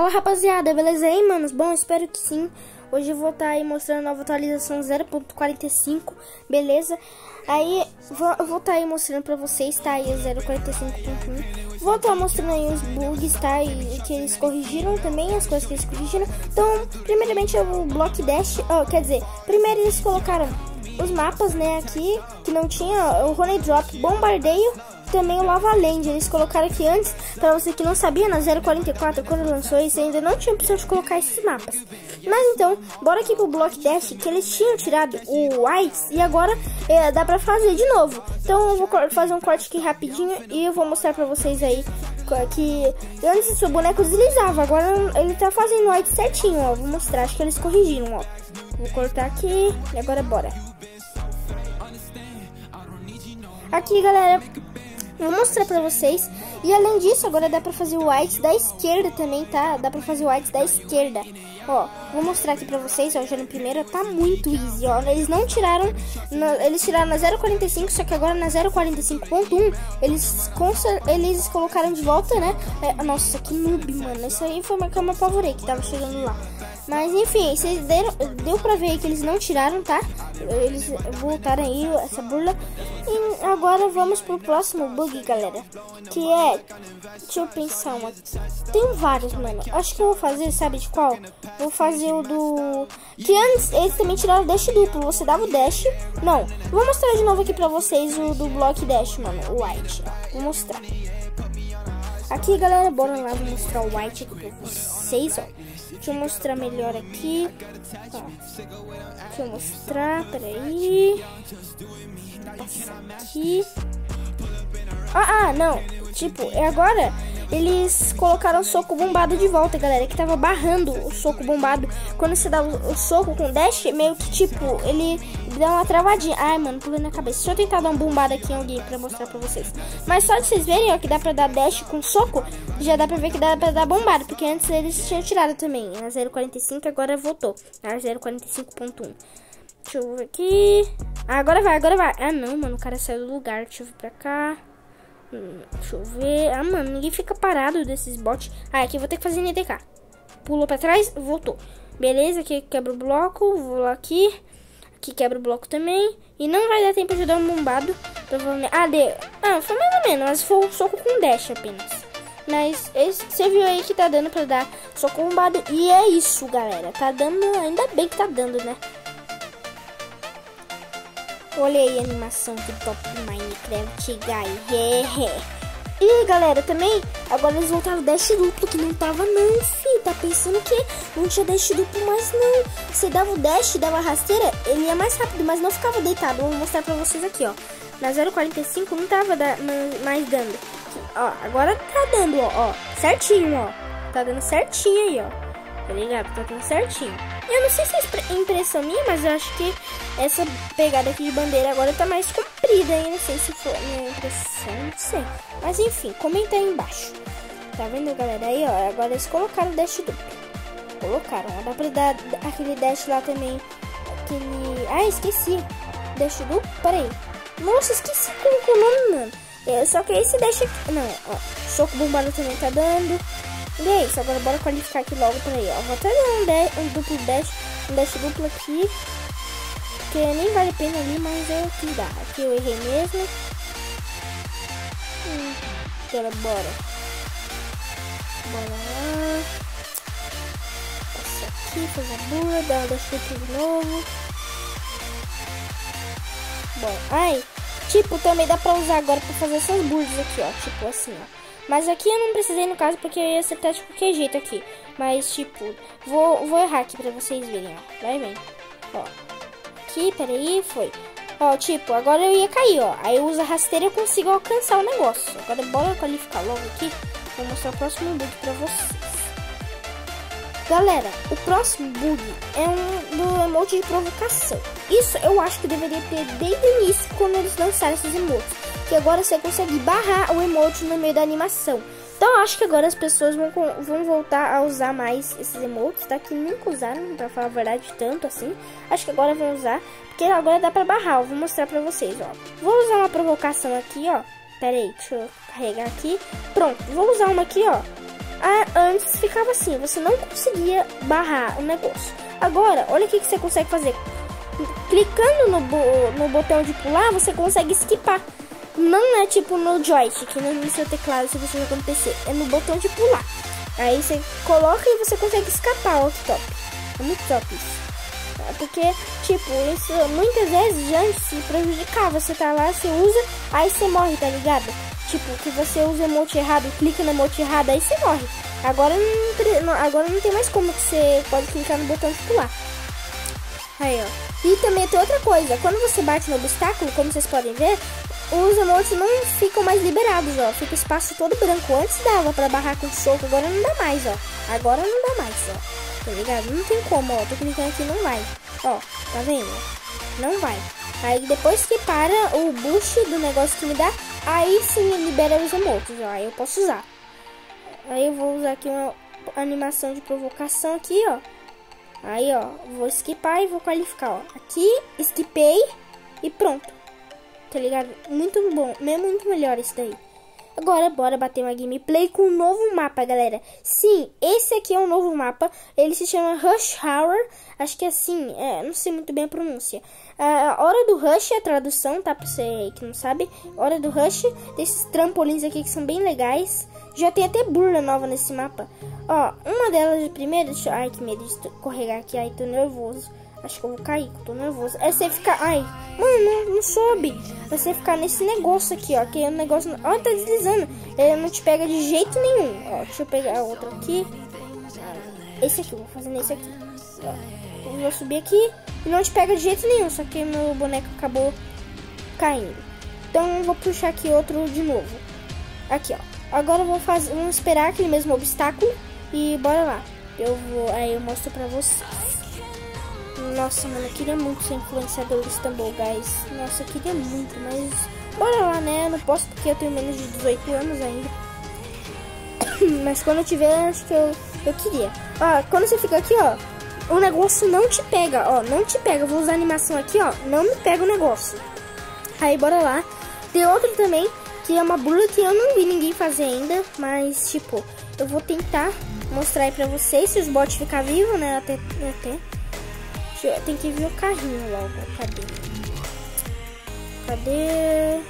Fala rapaziada, beleza aí, manos? Bom, espero que sim. Hoje eu vou estar tá aí mostrando a nova atualização 0.45, beleza? Aí vou estar tá aí mostrando pra vocês, tá? Aí 0.45.1. Vou estar tá mostrando aí os bugs, tá? E que eles corrigiram também, as coisas que eles corrigiram. Então, primeiramente o Block Dash, oh, quer dizer, primeiro eles colocaram os mapas, né, aqui, que não tinha o Honey Drop Bombardeio também o Lava Land. Eles colocaram aqui antes, para você que não sabia, na 044, quando lançou isso, ainda não tinha opção de colocar esses mapas. Mas então, bora aqui pro Block Dash, que eles tinham tirado o Whites e agora é, dá pra fazer de novo. Então eu vou fazer um corte aqui rapidinho e eu vou mostrar pra vocês aí que antes o seu boneco deslizava, agora ele tá fazendo white certinho, ó. Vou mostrar, acho que eles corrigiram, ó. Vou cortar aqui e agora bora. Aqui, galera, Vou mostrar pra vocês. E além disso, agora dá pra fazer o white da esquerda também, tá? Dá pra fazer o white da esquerda. Ó, vou mostrar aqui pra vocês, ó, já no primeiro tá muito easy, ó. Eles não tiraram, na, eles tiraram na 0.45, só que agora na 0.45.1 eles, eles colocaram de volta, né? É, nossa, que noob, mano. Isso aí foi uma me apavorei que tava chegando lá. Mas enfim, vocês deram, deu pra ver que eles não tiraram, tá? Eles voltaram aí essa burla. E agora vamos pro próximo bug, galera. Que é. Deixa eu pensar um aqui. Tem vários, mano. Acho que eu vou fazer, sabe de qual? Vou fazer o do. Que antes eles também tiraram o dash duplo. Você dava o dash. Não. Vou mostrar de novo aqui pra vocês o do block dash, mano. O white. Vou mostrar. Aqui, galera, bora lá, vou mostrar o white aqui pra vocês, ó. Deixa eu mostrar melhor aqui. Ó. Deixa eu mostrar, peraí. Passar aqui. Ah, ah, não. Tipo, é agora eles colocaram o soco bombado de volta, galera. Que tava barrando o soco bombado. Quando você dá o, soco com dash, meio que tipo, ele dá uma travadinha. Ai, mano, pulando na cabeça. Deixa eu tentar dar uma bombada aqui em alguém pra mostrar pra vocês. Mas só de vocês verem, ó, que dá pra dar dash com soco, já dá pra ver que dá pra dar bombada. Porque antes eles tinham tirado também. Na 0.45, agora voltou. Na 0.45.1. Deixa eu ver aqui. Agora vai, agora vai. Ah, não, mano, o cara saiu do lugar. Deixa eu vir pra cá. Hum, deixa eu ver. Ah, mano, ninguém fica parado desses bots. Ah, aqui eu vou ter que fazer NTK. Pulou pra trás, voltou. Beleza, aqui quebra o bloco. Vou lá aqui. Aqui quebra o bloco também. E não vai dar tempo de dar um bombado. Provavelmente. Ah, deu. Ah, foi mais ou menos. Mas foi um soco com dash apenas. Mas esse, você viu aí que tá dando pra dar soco bombado. E é isso, galera. Tá dando. Ainda bem que tá dando, né? Olha aí a animação do top Minecraft, guy. E galera, também, agora eles voltaram dash duplo, que não tava não, fi. Tá pensando que não tinha dash duplo mais não. Você dava o dash, dava rasteira, ele ia mais rápido, mas não ficava deitado. Vou mostrar pra vocês aqui, ó. Na 0.45 não tava da, mais dando. Ó, agora tá dando, ó, ó. Certinho, ó. Tá dando certinho aí, ó tá ligado? Tá tudo certinho. Eu não sei se é impressão minha, mas eu acho que essa pegada aqui de bandeira agora tá mais comprida, hein? Não sei se foi minha impressão, não sei. Mas enfim, comenta aí embaixo. Tá vendo, galera? Aí, ó, agora eles colocaram o dash duplo. Colocaram, dá pra dar aquele dash lá também. Aquele... Ah, esqueci. Dash duplo, peraí. Nossa, esqueci como o nome, mano. É, só que esse dash aqui... Não, ó, soco bombado também tá dando. E é isso, agora bora qualificar aqui logo pra aí, ó. Vou até dar um, um duplo dash, um dash duplo aqui. Porque nem vale a pena ali, mas é o que dá. Aqui eu errei mesmo. Hum, agora bora. Bora lá. Passa aqui, fazer a bula, dar um dash duplo de novo. Bora. Ai, tipo, também dá pra usar agora pra fazer essas burdas aqui, ó. Tipo assim, ó. Mas aqui eu não precisei no caso porque eu ia acertar de qualquer jeito aqui. Mas tipo, vou, vou errar aqui pra vocês verem, ó. Vai bem. Ó. Aqui, peraí, foi. Ó, tipo, agora eu ia cair, ó. Aí eu uso a rasteira e eu consigo alcançar o negócio. Agora bora qualificar logo aqui. Vou mostrar o próximo bug pra vocês. Galera, o próximo bug é um do emote de provocação. Isso eu acho que deveria ter desde o início quando eles lançaram esses emotes que agora você consegue barrar o emote no meio da animação. Então acho que agora as pessoas vão, vão voltar a usar mais esses emotes, tá? Que nunca usaram, pra falar a verdade, tanto assim. Acho que agora vão usar, porque agora dá pra barrar. Eu vou mostrar pra vocês, ó. Vou usar uma provocação aqui, ó. Pera aí, deixa eu carregar aqui. Pronto, vou usar uma aqui, ó. antes ficava assim, você não conseguia barrar o negócio. Agora, olha o que, você consegue fazer. Clicando no, no botão de pular, você consegue esquipar. Não é tipo no joystick, não no seu teclado, se você jogar no PC. É no botão de pular. Aí você coloca e você consegue escapar o top. É muito top isso. É porque, tipo, isso muitas vezes já se prejudicava. Você tá lá, você usa, aí você morre, tá ligado? Tipo, que você usa emote errado, clica no emote errado, aí você morre. Agora não, agora não tem mais como que você pode clicar no botão de pular. Aí, ó. E também tem outra coisa. Quando você bate no obstáculo, como vocês podem ver, os emotes não ficam mais liberados, ó. Fica o espaço todo branco. Antes dava pra barrar com soco, agora não dá mais, ó. Agora não dá mais, ó. Tá ligado? Não tem como, ó. Tô clicando aqui, não vai. Ó, tá vendo? Não vai. Aí depois que para o boost do negócio que me dá, Aí sim libera os emotes, ó. Aí eu posso usar. Aí eu vou usar aqui uma animação de provocação aqui, ó. Aí, ó, vou skipar e vou qualificar, ó. Aqui, skipei e pronto. Tá ligado? Muito bom, é muito melhor isso daí. Agora, bora bater uma gameplay com um novo mapa, galera. Sim, esse aqui é um novo mapa. Ele se chama Rush Hour. Acho que é assim, é, não sei muito bem a pronúncia. A Hora do Rush é a tradução, tá? Pra você que não sabe. Hora do Rush, desses trampolins aqui que são bem legais. Já tem até burla nova nesse mapa. Ó, uma delas de primeira... Deixa... Ai, que medo de escorregar aqui. Ai, tô nervoso. Acho que eu vou cair, tô nervoso. É você ficar... Ai, mano, não, não soube. É você ficar nesse negócio aqui, ó. Que é um negócio... Ó, tá deslizando. Ele não te pega de jeito nenhum. Ó, deixa eu pegar outro aqui. Esse aqui, vou fazer nesse aqui. Ó, eu vou subir aqui. E não te pega de jeito nenhum. Só que meu boneco acabou caindo. Então, vou puxar aqui outro de novo. Aqui, ó. Agora eu vou fazer... Vamos esperar aquele mesmo obstáculo. E bora lá. Eu vou... Aí eu mostro pra vocês. Nossa, mano, eu queria muito ser influenciador do Istanbul, guys. Nossa, eu queria muito, mas... Bora lá, né? Eu não posso porque eu tenho menos de 18 anos ainda. mas quando eu tiver, acho que eu, eu queria. Ó, quando você fica aqui, ó, o negócio não te pega, ó. Não te pega. Eu vou usar a animação aqui, ó. Não me pega o negócio. Aí, bora lá. Tem outro também, que é uma burla que eu não vi ninguém fazer ainda. Mas, tipo, eu vou tentar mostrar aí pra vocês. Se os bots ficar vivos, né? Até... até. Tem que ver o carrinho logo. Cadê? Cadê?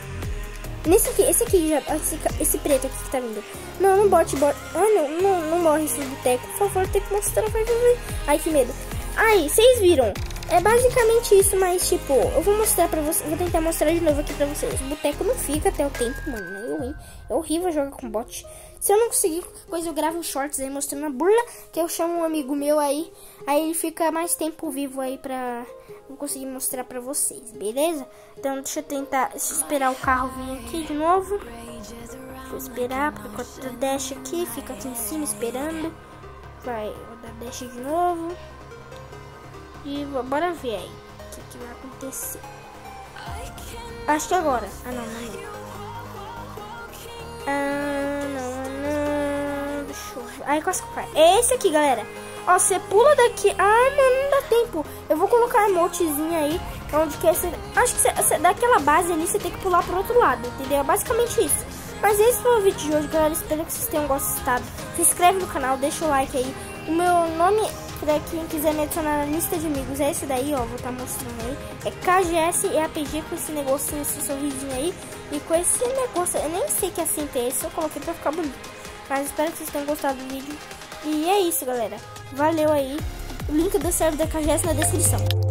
Nesse aqui, esse aqui já. Esse, esse preto aqui que tá vindo. Não, não bote, bote. Ah, não, não, não morre esse boteco. Por favor, tem que mostrar. Vai, vai, vai. Ai, que medo. Aí, vocês viram? É basicamente isso, mas tipo, eu vou mostrar pra vocês. Vou tentar mostrar de novo aqui pra vocês. O boteco não fica até o tempo, mano. É. É horrível jogar com bot. Se eu não conseguir qualquer coisa, eu gravo um shorts aí mostrando a burla. Que eu chamo um amigo meu aí. Aí ele fica mais tempo vivo aí pra não conseguir mostrar pra vocês, beleza? Então deixa eu tentar eu esperar o carro vir aqui de novo. Vou esperar, porque eu dash aqui, fica aqui em cima esperando. Vai, vou dar dash de novo. E bora ver aí o que, que vai acontecer. Acho que agora. Ah, não, não, não. Ah, não, não. Deixa eu ver. Ai, quase que. É esse aqui, galera. Ó, você pula daqui. Ah, mano, não dá tempo. Eu vou colocar a emotezinha aí. Onde que é você... Acho que você, daquela base ali você tem que pular pro outro lado, entendeu? É basicamente isso. Mas esse foi o vídeo de hoje, galera. Espero que vocês tenham gostado. Se inscreve no canal, deixa o like aí. O meu nome, pra quem quiser me adicionar na lista de amigos, é esse daí, ó. Vou estar tá mostrando aí. É KGS e APG com esse negocinho, esse sorrisinho aí. E com esse negócio, eu nem sei que assim tem esse, eu coloquei pra ficar bonito. Mas espero que vocês tenham gostado do vídeo. E é isso, galera. Valeu aí. O link do server da KGS na descrição.